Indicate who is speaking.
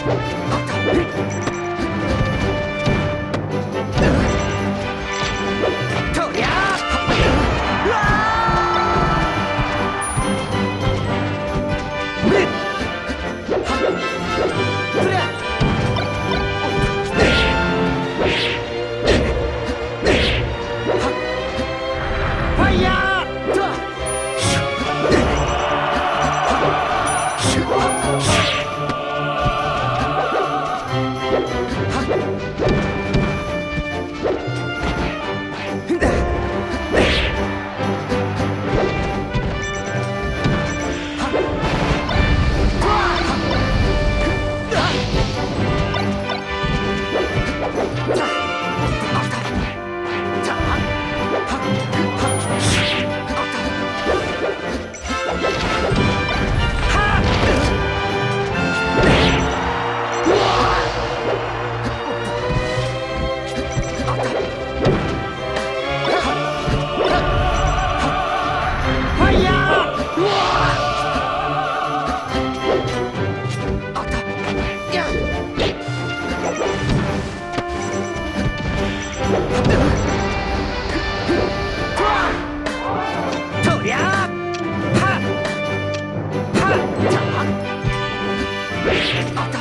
Speaker 1: Música Oh.